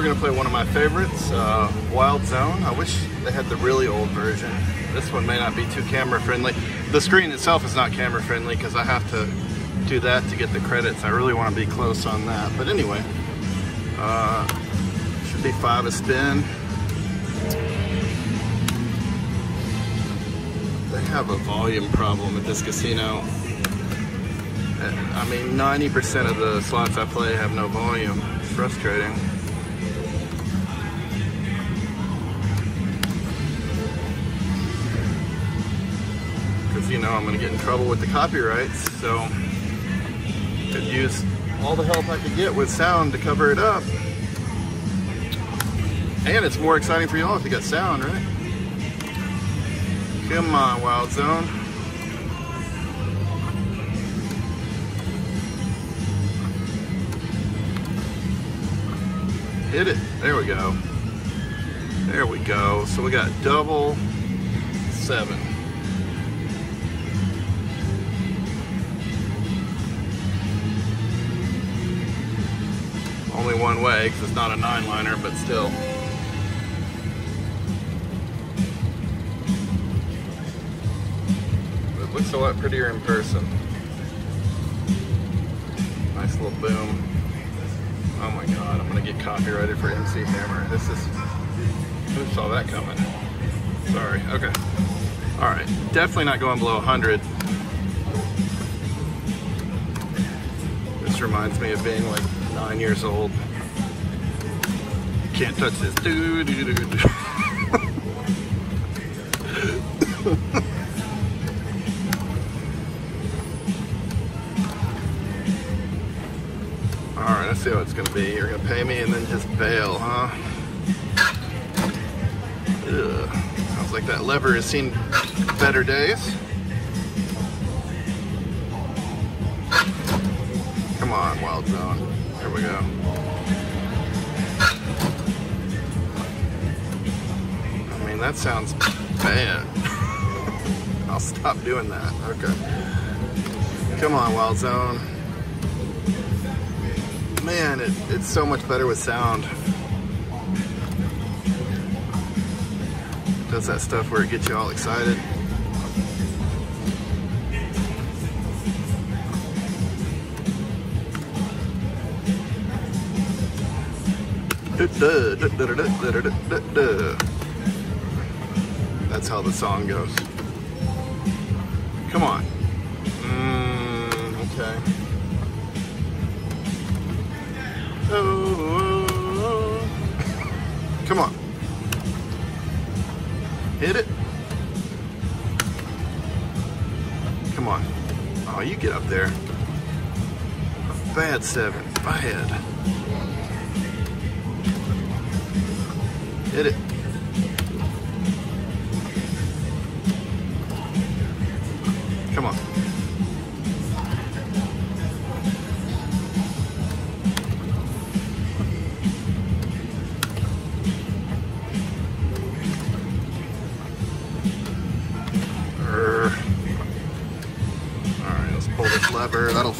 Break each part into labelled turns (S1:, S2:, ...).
S1: we're to play one of my favorites, uh, Wild Zone. I wish they had the really old version. This one may not be too camera friendly. The screen itself is not camera friendly because I have to do that to get the credits. I really want to be close on that. But anyway, uh, should be five a spin. They have a volume problem at this casino. I mean, 90% of the slots I play have no volume. It's frustrating. You know, I'm to get in trouble with the copyrights, so could use all the help I could get with sound to cover it up. And it's more exciting for y'all if you got sound, right? Come on, Wild Zone. Hit it. There we go. There we go. So we got double seven. Only one way because it's not a nine liner, but still. It looks a lot prettier in person. Nice little boom. Oh my god, I'm gonna get copyrighted for MC Hammer. This is, who saw that coming? Sorry, okay. All right, definitely not going below 100. This reminds me of being like nine years old. Can't touch this. Doo, doo, doo. All right, let's see what it's gonna be. You're gonna pay me and then just bail, huh? Ugh. Sounds like that lever has seen better days. Come on, Wild Zone. There we go. I mean, that sounds bad. I'll stop doing that. Okay. Come on, Wild Zone. Man, it, it's so much better with sound. Does that stuff where it gets you all excited. That's how the song goes. Come on. Mm, okay. Oh, come on. Hit it. Come on. Oh, you get up there. Bad seven. Bad.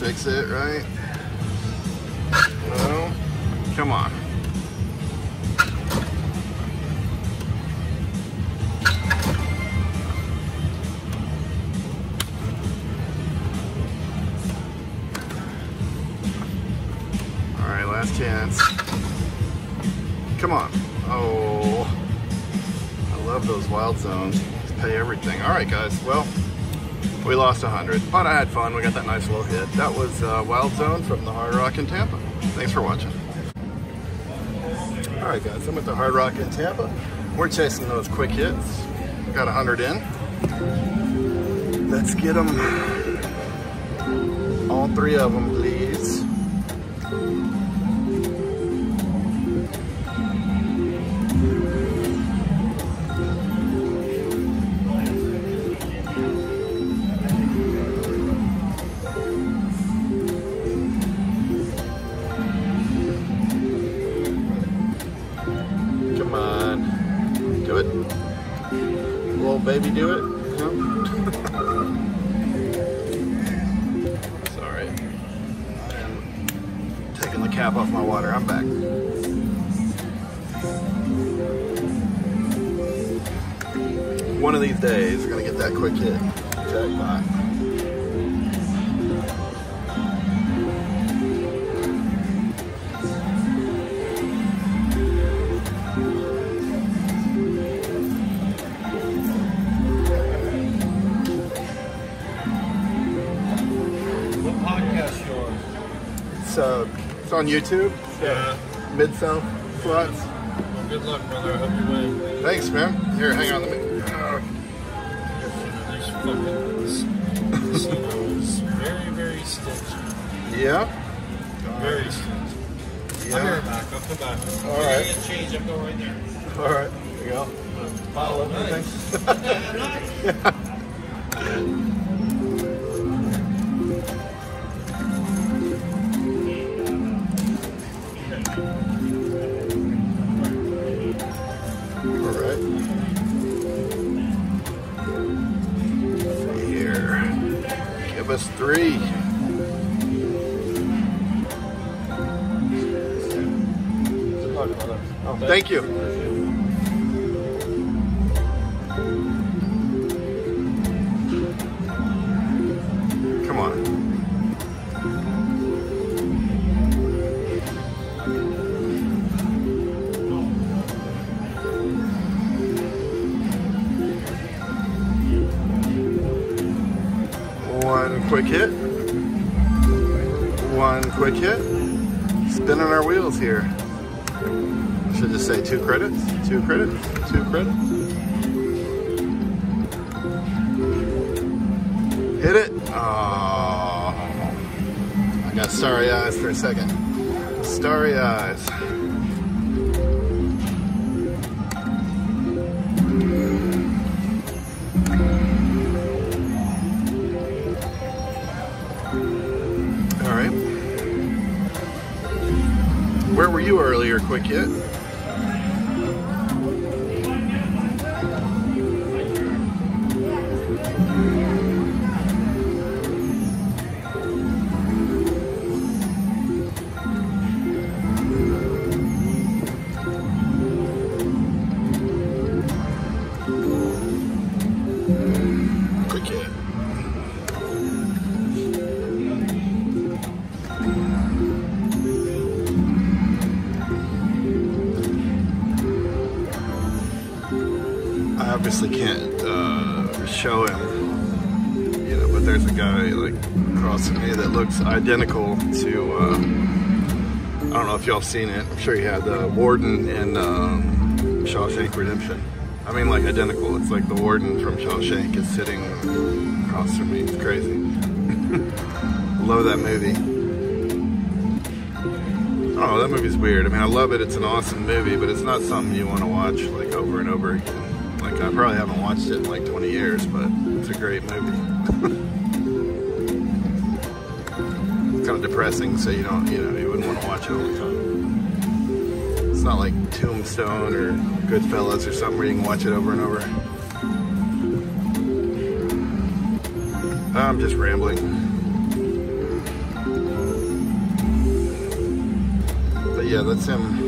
S1: Fix it, right? No. Come on. We 100, but I had fun. We got that nice little hit. That was uh, Wild Zone from the Hard Rock in Tampa. Thanks for watching. All right, guys. I'm at the Hard Rock in Tampa. We're chasing those quick hits. Got 100 in. Let's get them. All three of them, Little baby, do it. Sorry. I'm taking the cap off my water. I'm back. One of these days, we're gonna get that quick hit. Jackpot. It's on YouTube.
S2: Yeah.
S1: Mid South Slots.
S2: Well, good luck, brother. I hope you win.
S1: Thanks, man. Here, hang on. Let me. Uh,
S2: These fucking casinos. Very, very stingy.
S1: yeah.
S2: Very stingy.
S1: Yeah.
S2: I'm Mac. I'll come back.
S1: All right.
S2: get change, I'm going right there.
S1: All right. There you go. Bottle of anything. All Three. Oh, thank you. Should just say two credits, two credits, two credits. Hit it. Oh, I got starry eyes for a second. Starry eyes. Where were you earlier, quick hit? If y'all seen it. I'm sure you had the Warden in um, Shawshank Redemption. I mean, like identical. It's like the Warden from Shawshank is sitting across from me. It's crazy. Love that movie. Oh, that movie's weird. I mean, I love it. It's an awesome movie, but it's not something you want to watch like over and over again. Like I probably haven't watched it in like 20 years, but it's a great movie. depressing, so you don't, you know, you wouldn't want to watch it all the time. It's not like Tombstone or Goodfellas or something where you can watch it over and over. I'm just rambling. But yeah, that's him.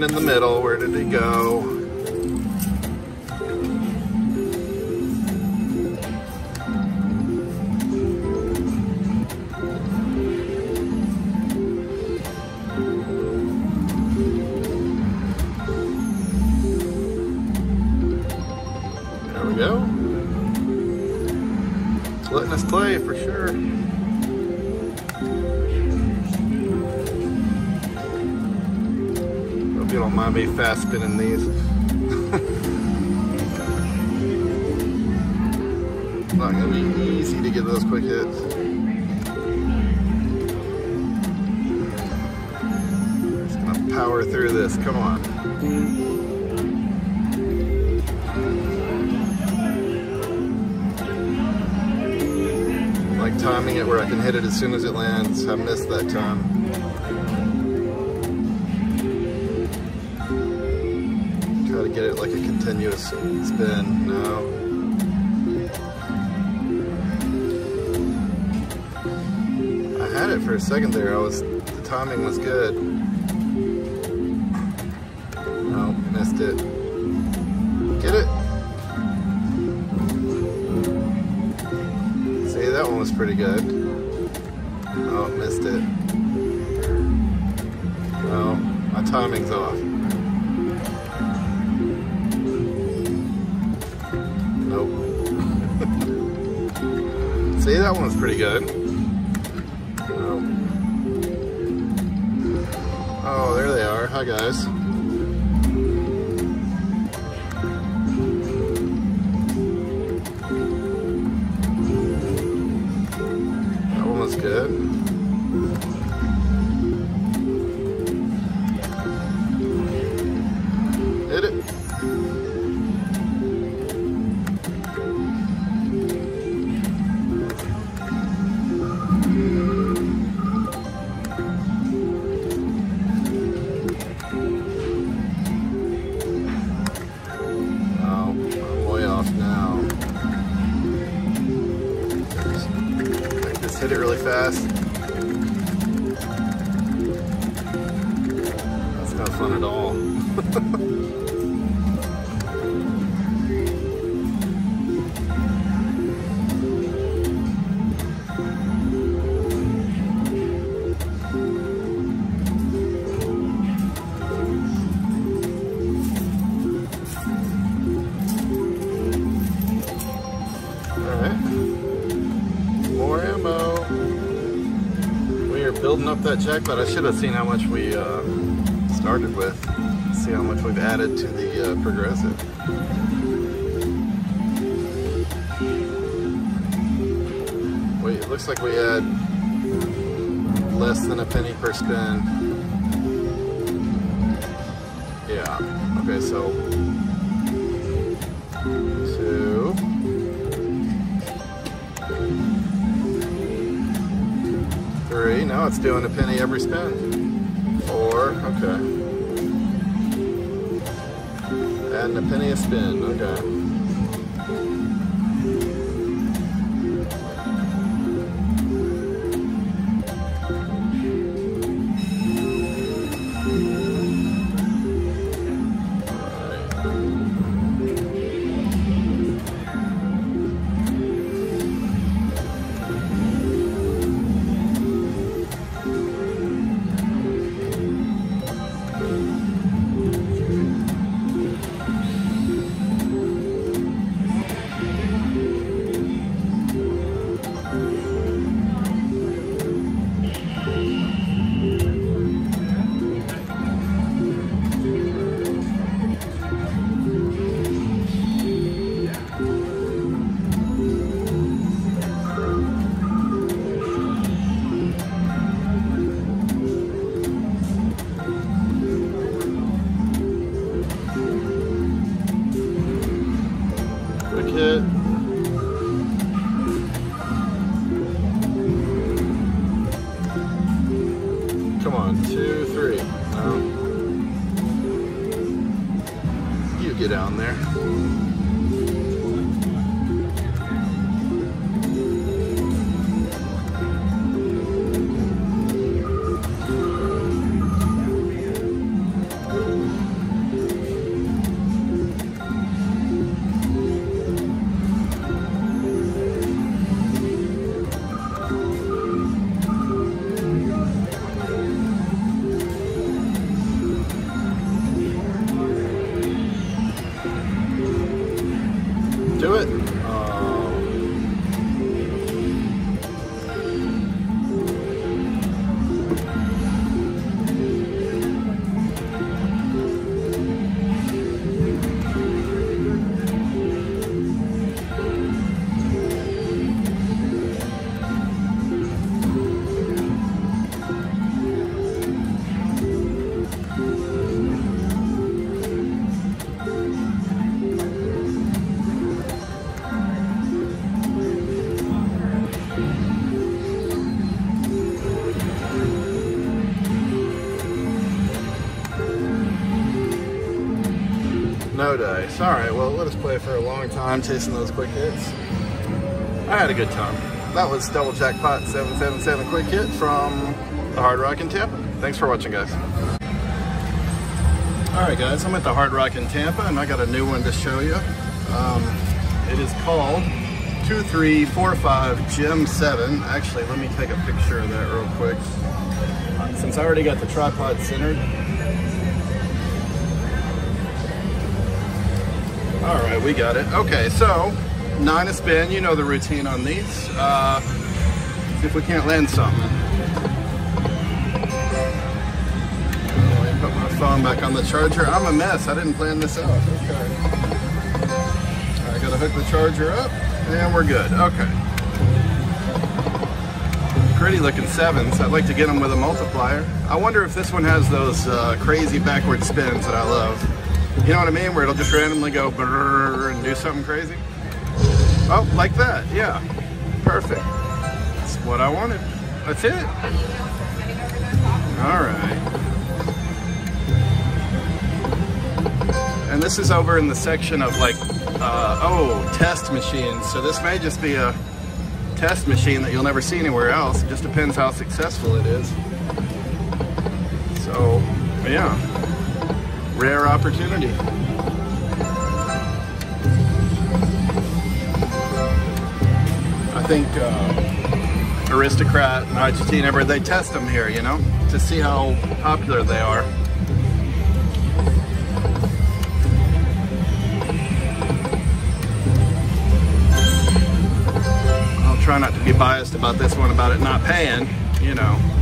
S1: In the middle? Where did he go? There we go. Letting us play for me fast spinning these. not gonna be easy to get those quick hits. Just gonna power through this. Come on. Like timing it where I can hit it as soon as it lands. I missed that time. Like a continuous spin. No. Um, I had it for a second there. I was the timing was good. No, missed it. Get it? See, that one was pretty good. Oh, missed it. Oh, my timing's off. See, that one was pretty good. Nope. Oh, there they are. Hi, guys. That one was good. That jackpot. I should have seen how much we uh, started with. See how much we've added to the uh, progressive. Wait, it looks like we had less than a penny per spin. Yeah. Okay, so Three. Now it's doing a penny every spin. Four. Okay. Adding a penny a spin. Okay. Come on, two, three. No. You get down there. Do no dice. All right, well, let us play for a long time, chasing those quick hits. I had a good time. That was Double Jackpot 777 Quick Hit from the Hard Rock in Tampa. Thanks for watching, guys. All right, guys, I'm at the Hard Rock in Tampa, and I got a new one to show you. Um, it is called 2345 Gem 7. Actually, let me take a picture of that real quick. Since I already got the tripod centered. All right, we got it. Okay, so nine a spin. You know the routine on these. Uh, if we can't land something. Put my phone back on the charger. I'm a mess. I didn't plan this out. Okay. I gotta hook the charger up, and we're good. Okay. Pretty looking sevens. I'd like to get them with a multiplier. I wonder if this one has those uh, crazy backward spins that I love. You know what I mean? Where it'll just randomly go and do something crazy. Oh, like that, yeah. Perfect. That's what I wanted. That's it. All right. And this is over in the section of like, uh, oh, test machines. So this may just be a test machine that you'll never see anywhere else. It just depends how successful it is. So, yeah, rare opportunity. I think uh, Aristocrat and Argentina, they test them here, you know, to see how popular they are. I'll try not to be biased about this one about it not paying, you know.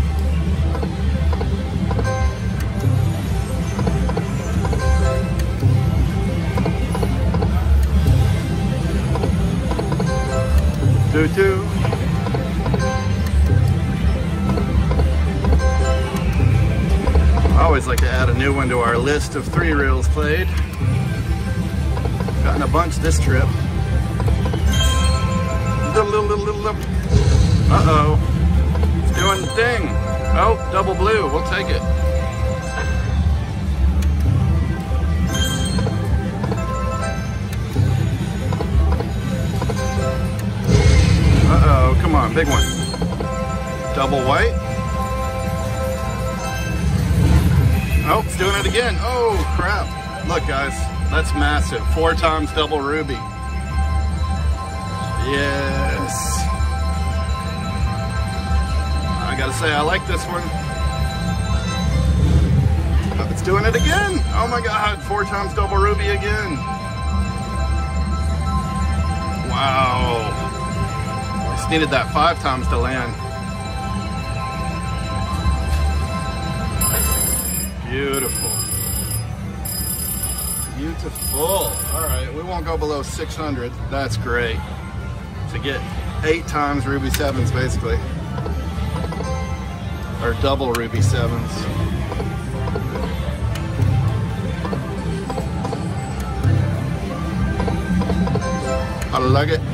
S1: I always like to add a new one to our list of three reels played. Gotten a bunch this trip. Uh-oh. It's doing the thing. Oh, double blue. We'll take it. Big one. Double white. Oh, it's doing it again. Oh, crap. Look, guys, that's massive. Four times double ruby. Yes. I gotta say, I like this one. Oh, it's doing it again. Oh my God, four times double ruby again. Wow needed that five times to land. Beautiful. Beautiful. All right, we won't go below 600. That's great. To get eight times Ruby Sevens, basically. Or double Ruby Sevens. I like it.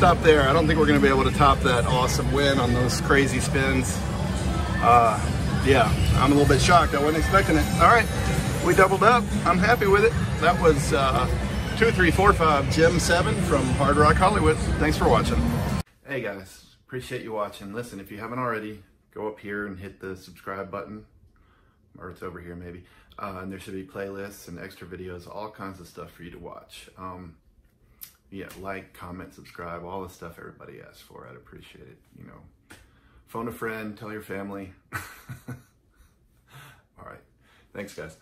S1: Stop there. I don't think we're gonna be able to top that awesome win on those crazy spins. Uh, yeah, I'm a little bit shocked. I wasn't expecting it. All right, we doubled up. I'm happy with it. That was uh, 2345 Gem 7 from Hard Rock Hollywood. Thanks for watching. Hey guys, appreciate you watching. Listen, if you haven't already, go up here and hit the subscribe button. Or it's over here maybe. Uh, and there should be playlists and extra videos, all kinds of stuff for you to watch. Um, yeah, like, comment, subscribe, all the stuff everybody asks for. I'd appreciate it. You know, phone a friend, tell your family. all right. Thanks, guys.